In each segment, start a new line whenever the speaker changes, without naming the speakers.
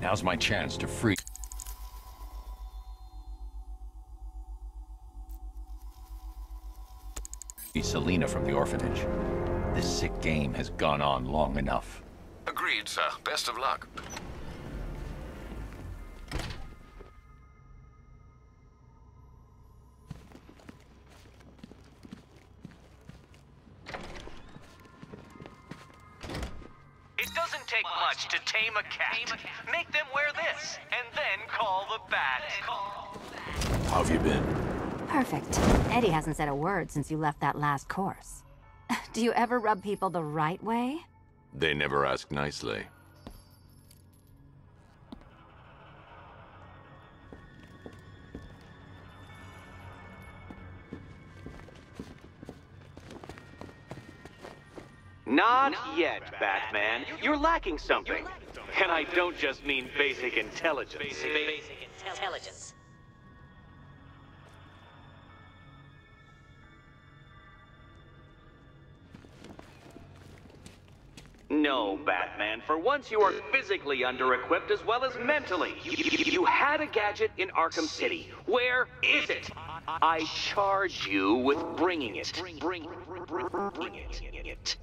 Now's my chance to free... Selina from the orphanage. This sick game has gone on long enough.
Agreed, sir. Best of luck.
A cat. Make them wear this, and then call the bat.
How have you been?
Perfect. Eddie hasn't said a word since you left that last course. Do you ever rub people the right way?
They never ask nicely.
Not yet, Batman. You're lacking something. And I don't just mean basic intelligence.
Basic intelligence.
No, Batman. For once, you are physically under-equipped as well as mentally. You, you- you had a gadget in Arkham City. Where is it? I charge you with bringing it. Bring, bring, bring, bring, bring it.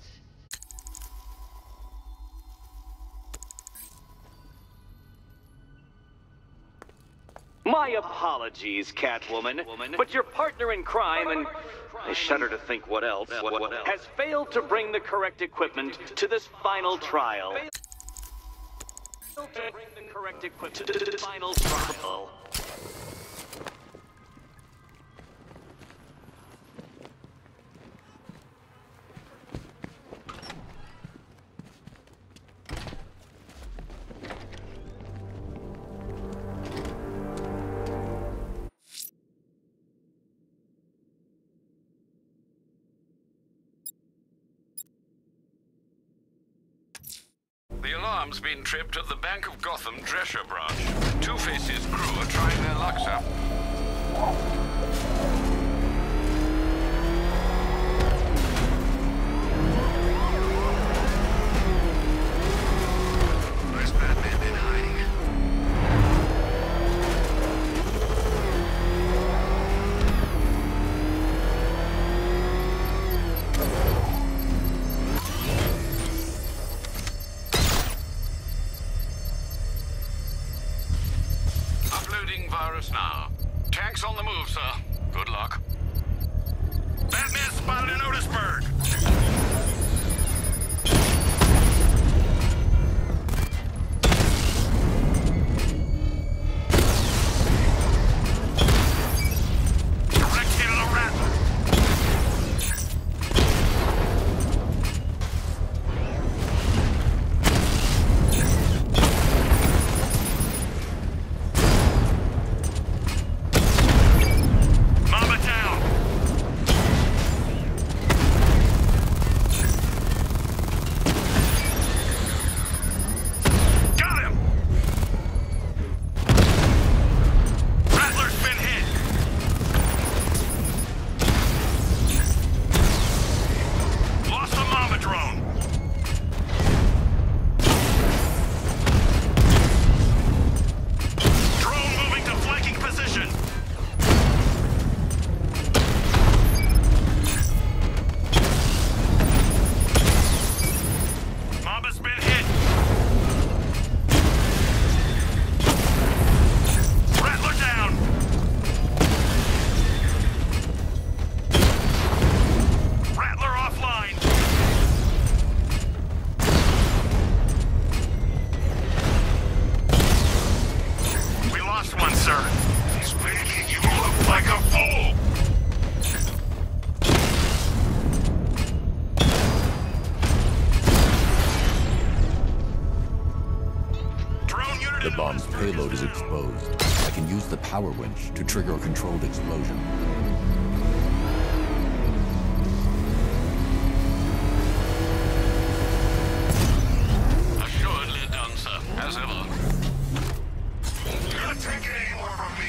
My apologies, Catwoman, but your partner in crime and I shudder to think what else, has failed to bring the correct equipment to this final trial. Failed to bring the correct equipment to this final trial.
Alarm's been tripped at the Bank of Gotham Drescher branch. Two-Face's crew are trying their luck.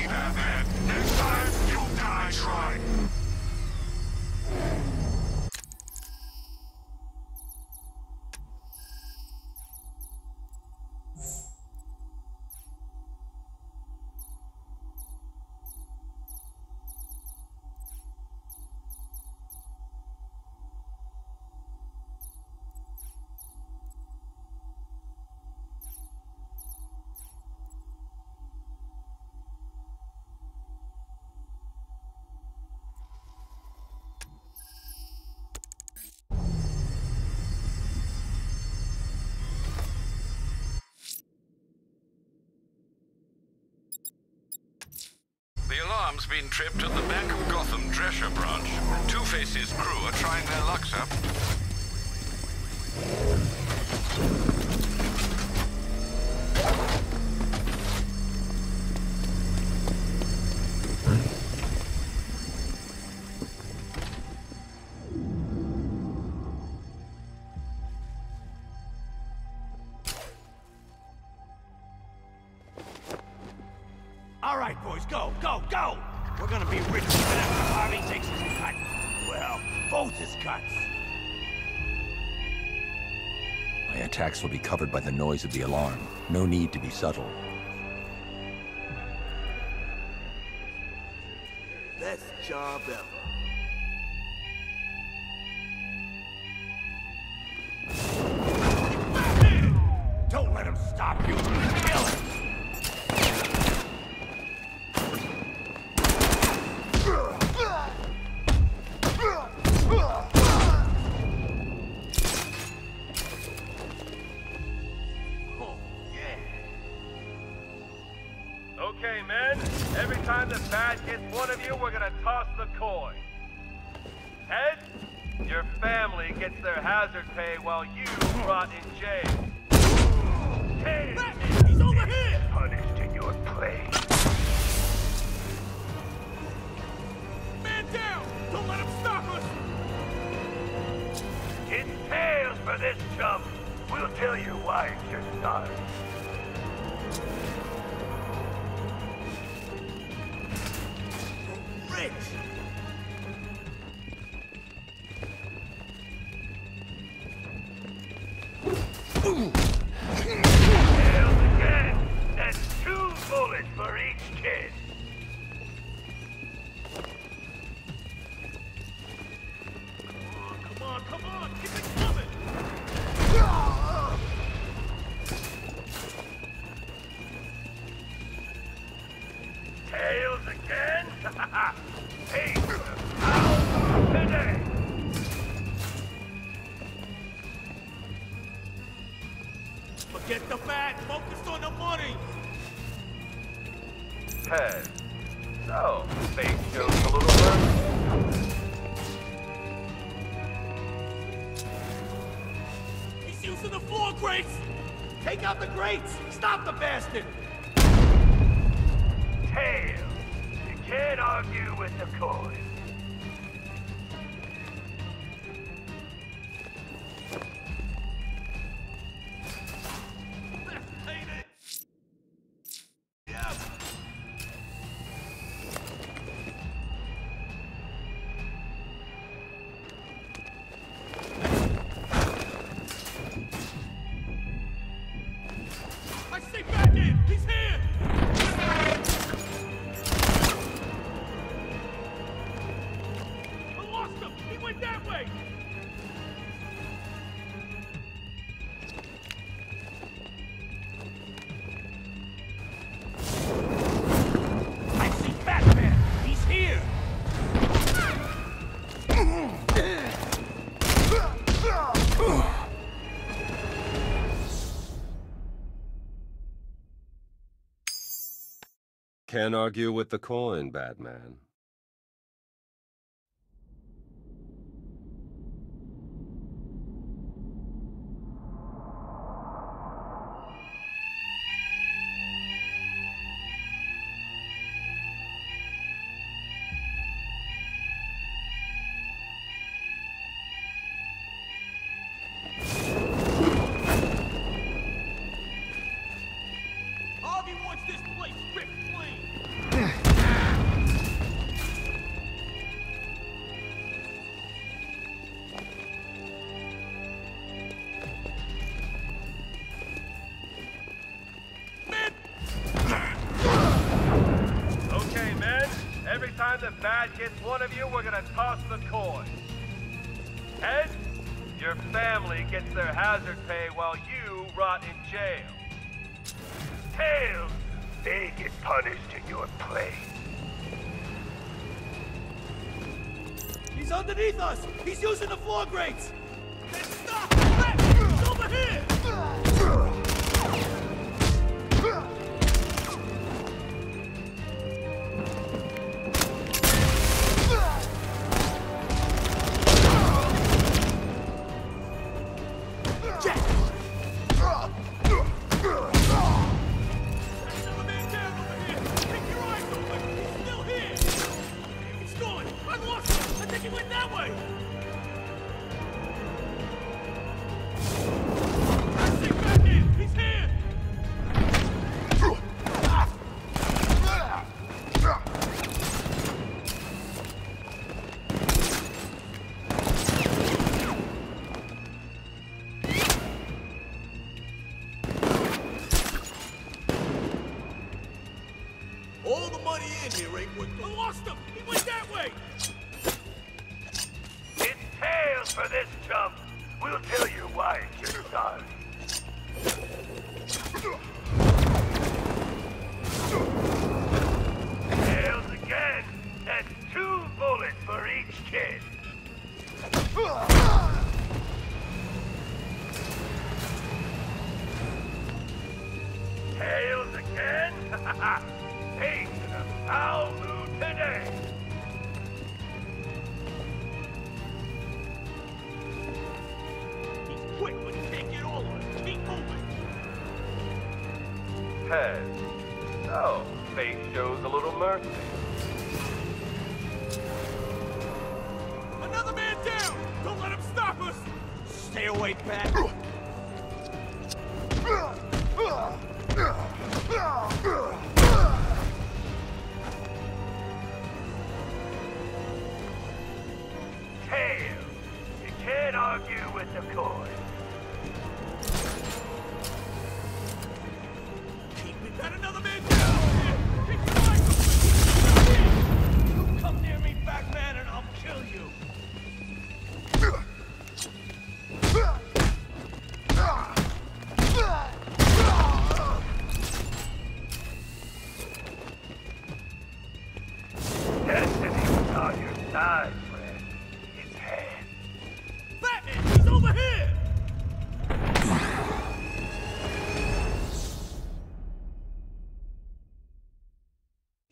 Batman.
Next time, you'll die trying.
Been tripped at the Bank of Gotham Drescher branch. Two-Face's crew are trying their luck, sir.
All right, boys, go, go, go! We're gonna be rich even after Harvey takes his cut. Well, both his cuts.
My attacks will be covered by the noise of the alarm. No need to be subtle.
Best job ever.
We'll tell you why it's your start.
Stop the bastard!
Can't argue with the coin,
Batman.
Gets one of you, we're gonna toss the coin. Head, your family gets their hazard pay while you rot in jail. Tails, they get punished in your place.
he's underneath us! He's using the floor grates! Then stop! Red, He's over here! He
went that way! Sir.
Another man down! Don't let him stop us! Stay away, Pat.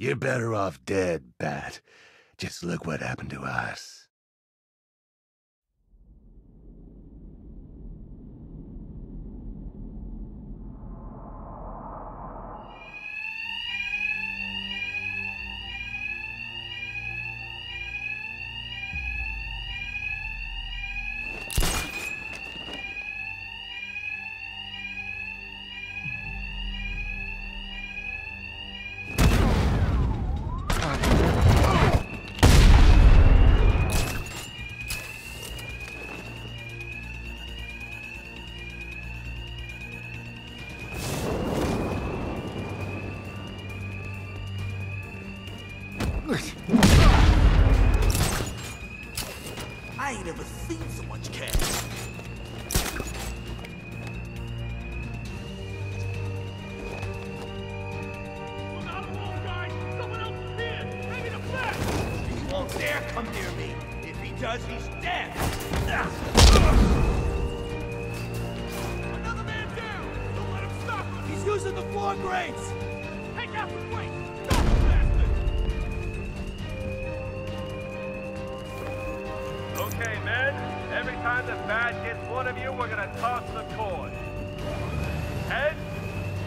You're better off dead, Bat. Just look what happened to us.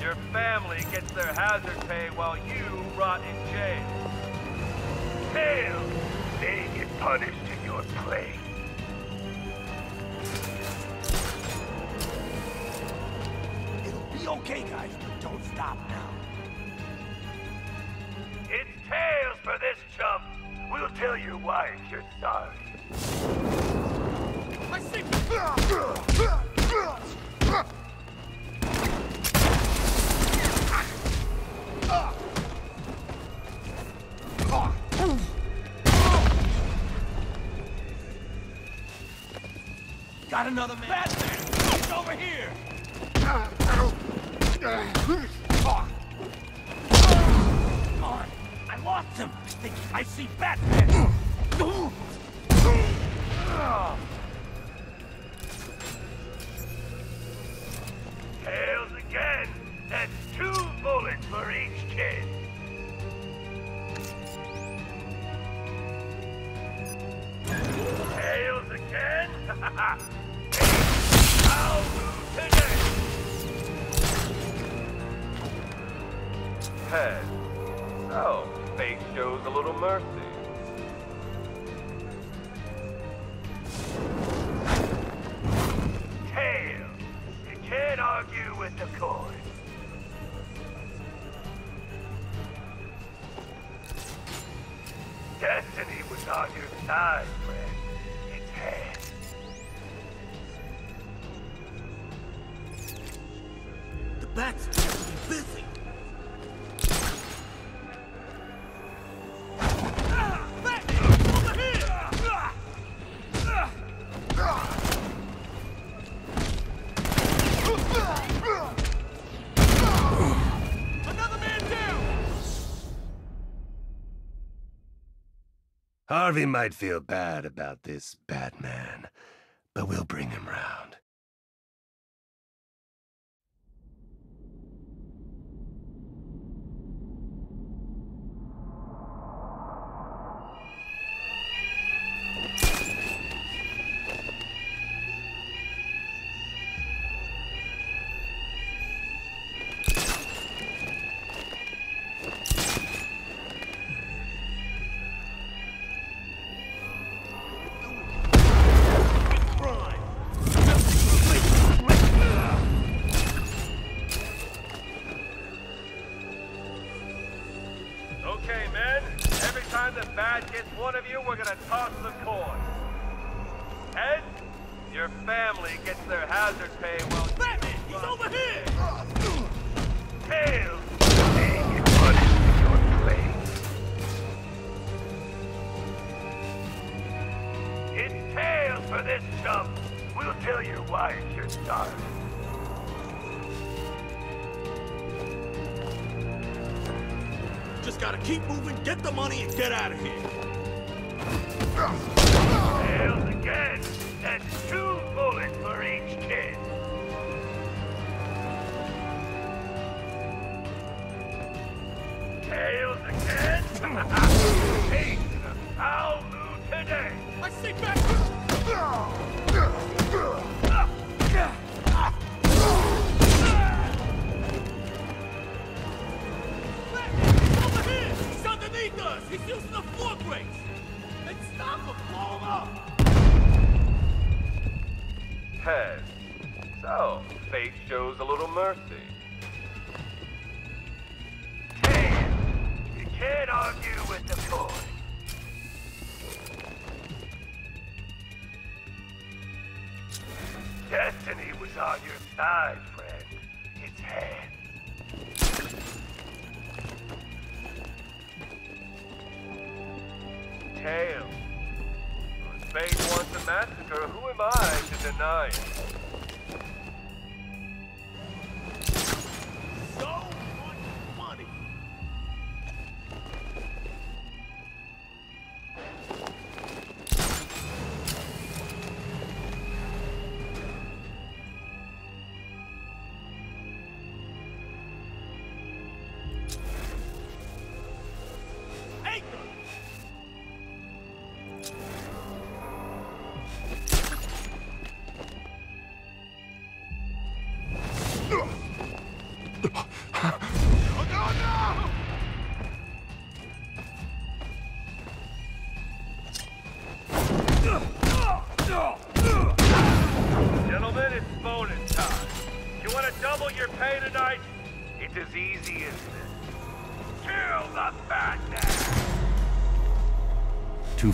Your family gets their hazard pay while you rot in jail. Hell! They get punished in your place.
It'll be okay, guys, but don't stop now.
It's tails for this chump! We'll tell your wife you're sorry.
I see... another man.
head. So, fate shows a little mercy. Harvey might feel bad about this Batman, but we'll bring him round.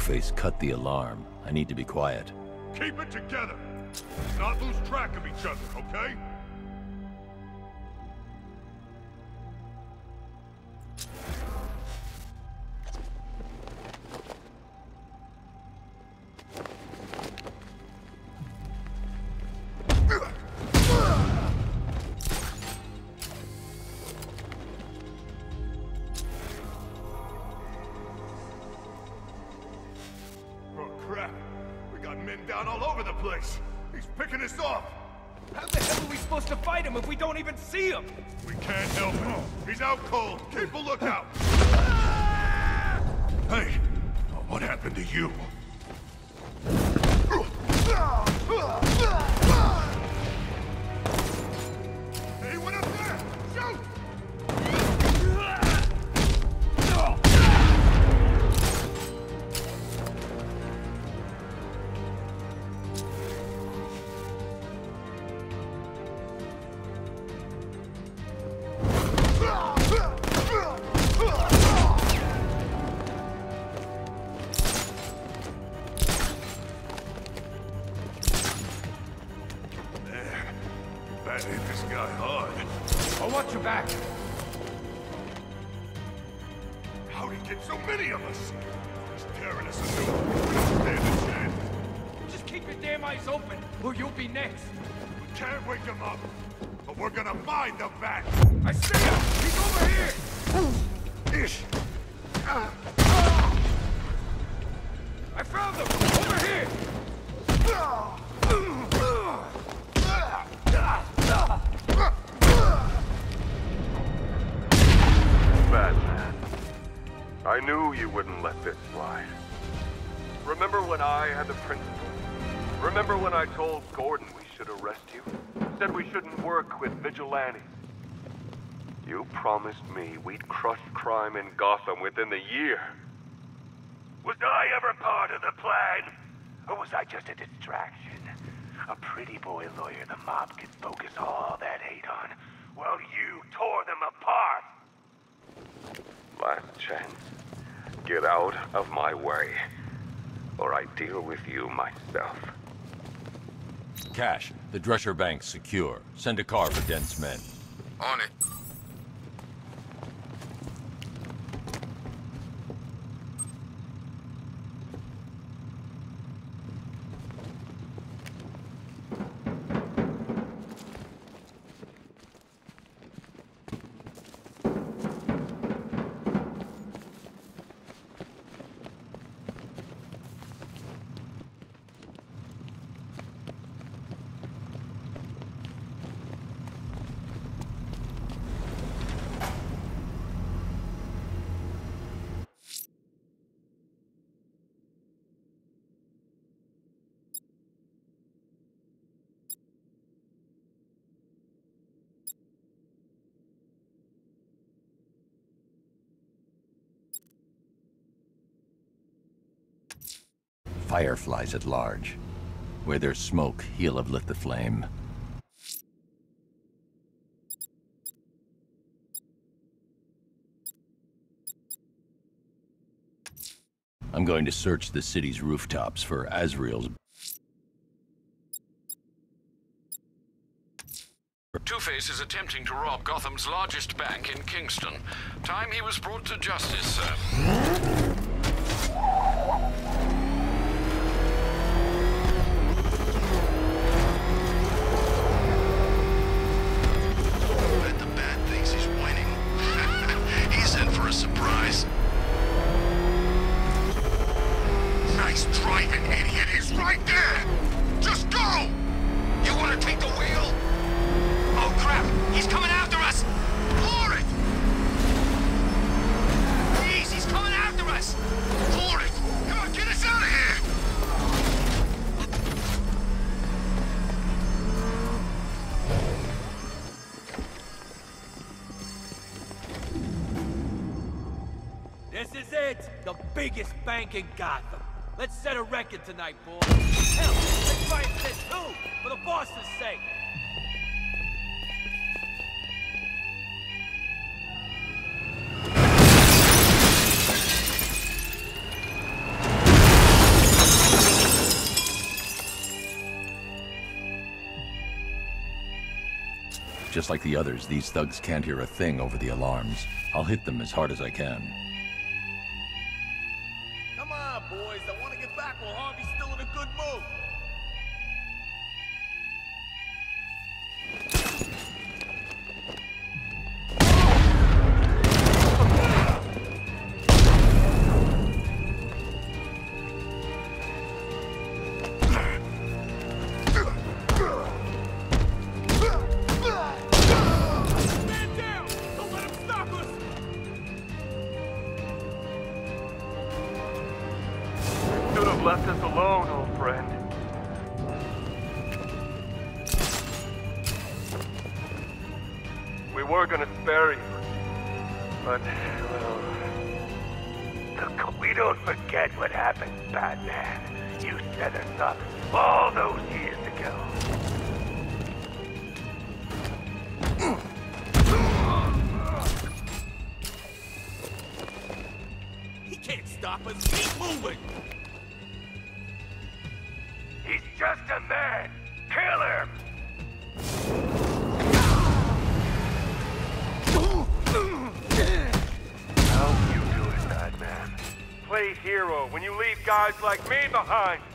Two-Face cut the alarm. I need to be quiet.
Keep it together! Let's not lose track of each other, okay?
to
you.
I
knew you wouldn't let this slide. Remember when I had the principal? Remember when I told Gordon we should arrest you? Said we shouldn't work with vigilantes? You promised me we'd crush crime in Gotham within the year.
Was I ever part of the plan? Or was I just a distraction? A pretty boy lawyer the mob could focus all that hate on, while you tore them apart.
Last chance. Get out of my way, or I deal with you myself.
Cash, the Drescher Bank's secure. Send a car for Dent's men.
On it.
Firefly's at large. Where there's smoke, he'll have lit the flame. I'm going to search the city's rooftops for Azrael's
Two-Face is attempting to rob Gotham's largest bank in Kingston. Time he was brought to justice, sir.
Driving, idiot. He's right there. Just go. You want to take the wheel? Oh, crap. He's coming after us. For it. Please, he's coming after us. For it. Come on, get us out of here.
This is it! The biggest bank in Gotham. Let's set a record tonight, boys. Hell, let's try and set two, for the boss's sake.
Just like the others, these thugs can't hear a thing over the alarms. I'll hit them as hard as I can.
Behind.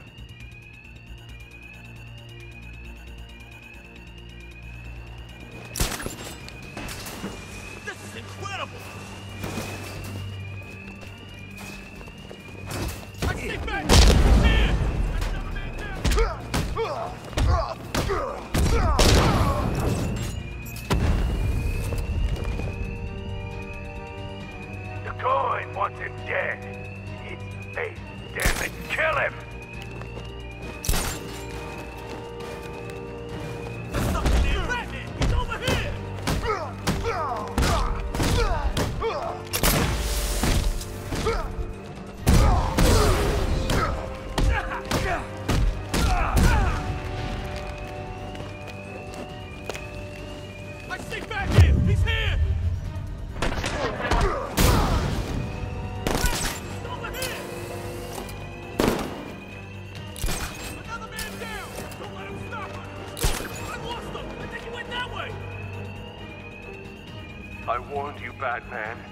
Batman.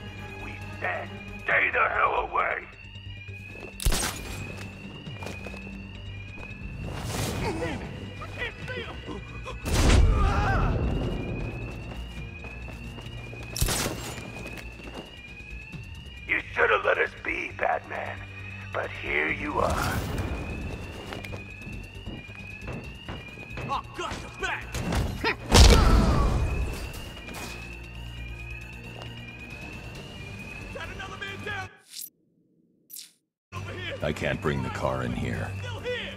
I can't bring the car in here.
Still here!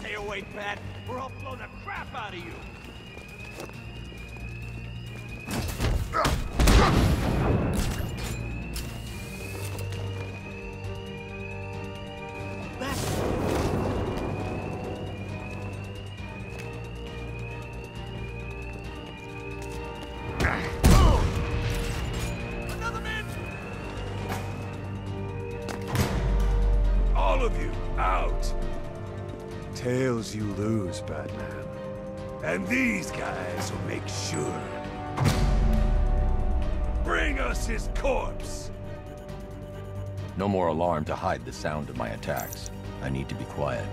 Stay away, Pat, or I'll blow the crap out of you!
And these guys will make sure. Bring us his corpse!
No more alarm to hide the sound of my attacks. I need to be quiet.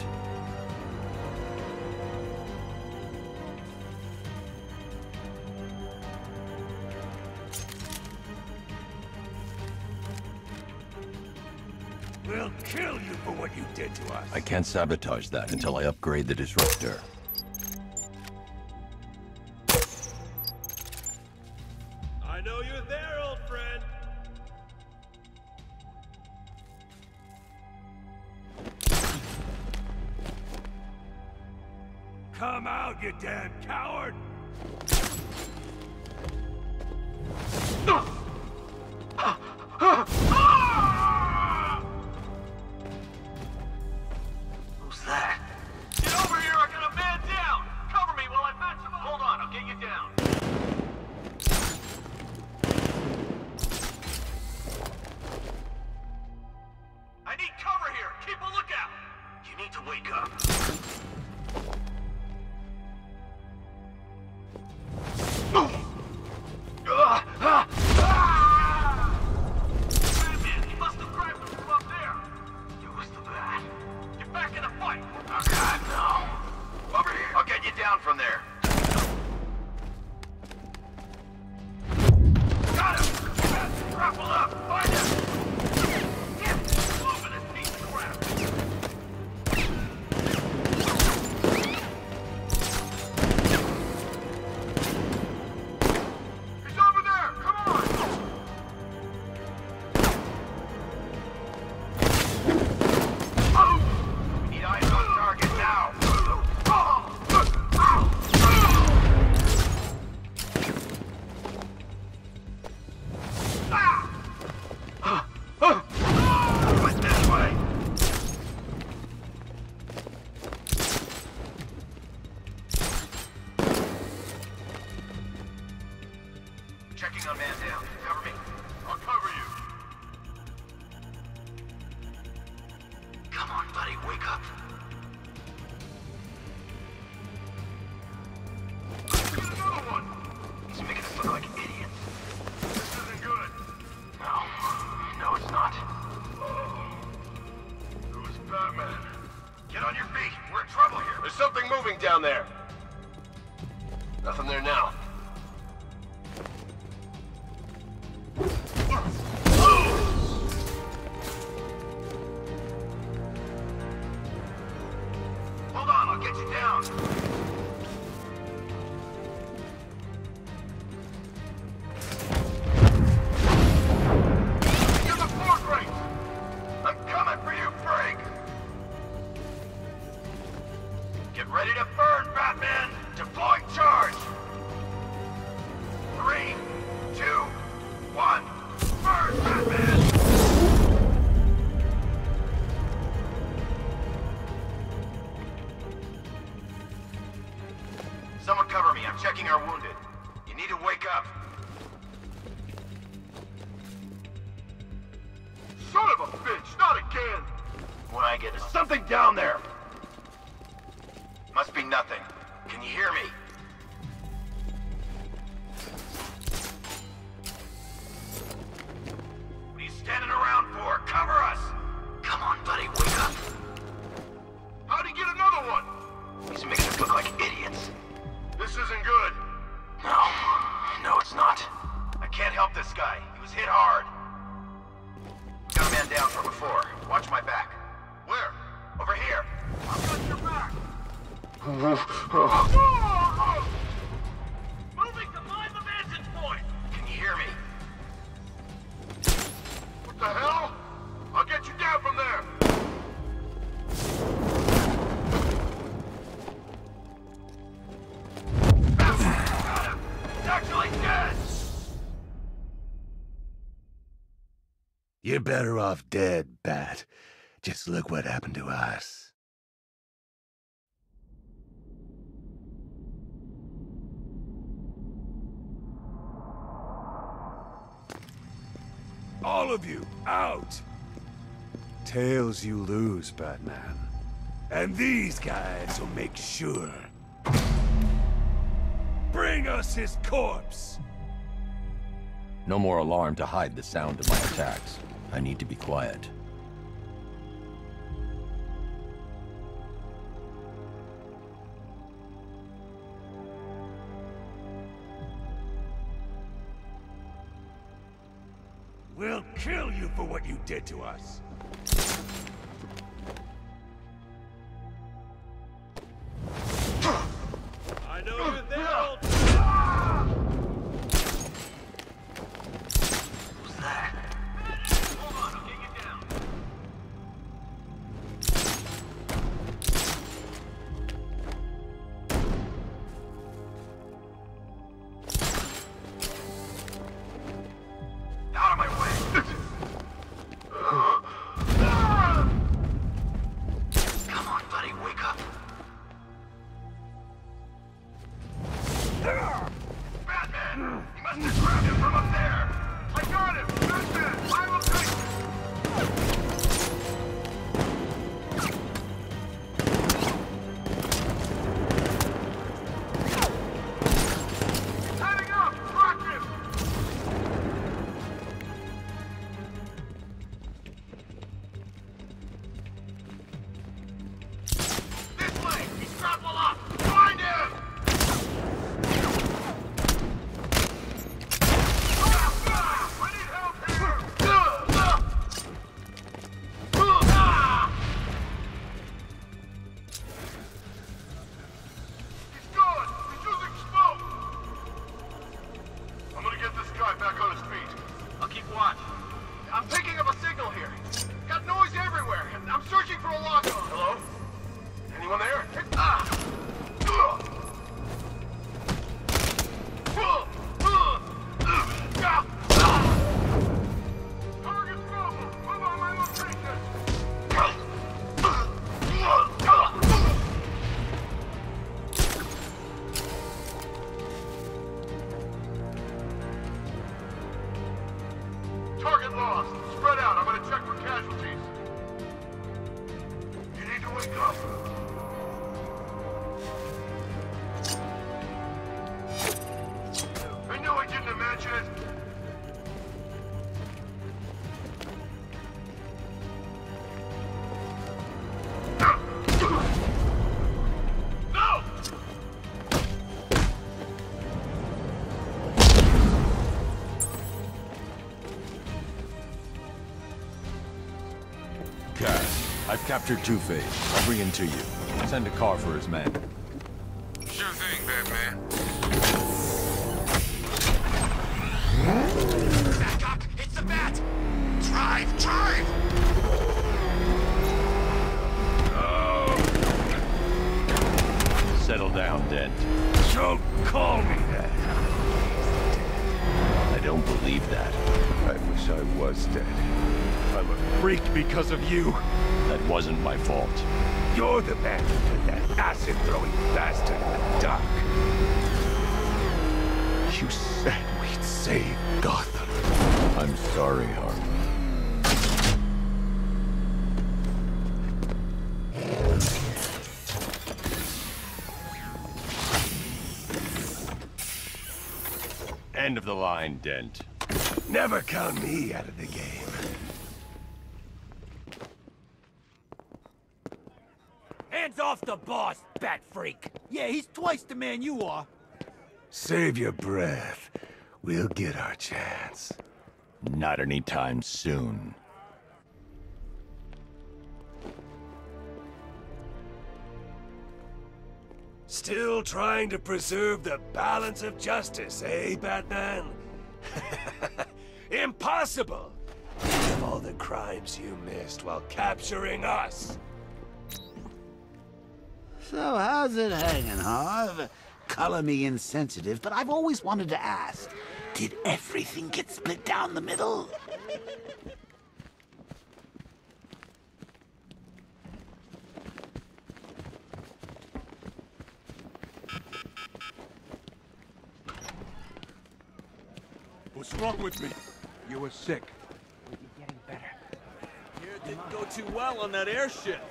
We'll kill you for what you did to us.
I can't sabotage that until I upgrade the disruptor.
Thank you.
Help this guy. He was hit hard. Got a man down from before. Watch my back. Where? Over here. I've got your back. Oh, oh, oh.
You're better off dead, Bat. Just look what happened to us. All of you, out! Tails you lose, Batman. And these guys will make sure. Bring us his corpse!
No more alarm to hide the sound of my attacks. I need to be quiet.
We'll kill you for what you did to us.
Captured Two-Face. I'll bring him to you. Send a car for his men.
Sure thing, Batman.
Back up! It's the bat! Drive! Drive! Oh.
Settle down, Dent.
Don't call me that.
I don't believe that.
I wish I was dead. I'm a freak because of you.
That wasn't my fault.
You're the man who did that acid-throwing bastard in the dock. You said we'd save Gotham.
I'm sorry, Harvey. End of the line, Dent.
Never count me out of the game.
Boss, bat freak. Yeah, he's twice the man you are.
Save your breath. We'll get our chance.
Not anytime soon.
Still trying to preserve the balance of justice, eh, Batman? Impossible! Of all the crimes you missed while capturing us.
So how's it hanging, Harv? Color me insensitive, but I've always wanted to ask. Did everything get split down the middle?
What's wrong with me? You were sick.
You're Here it didn't go too well on that airship.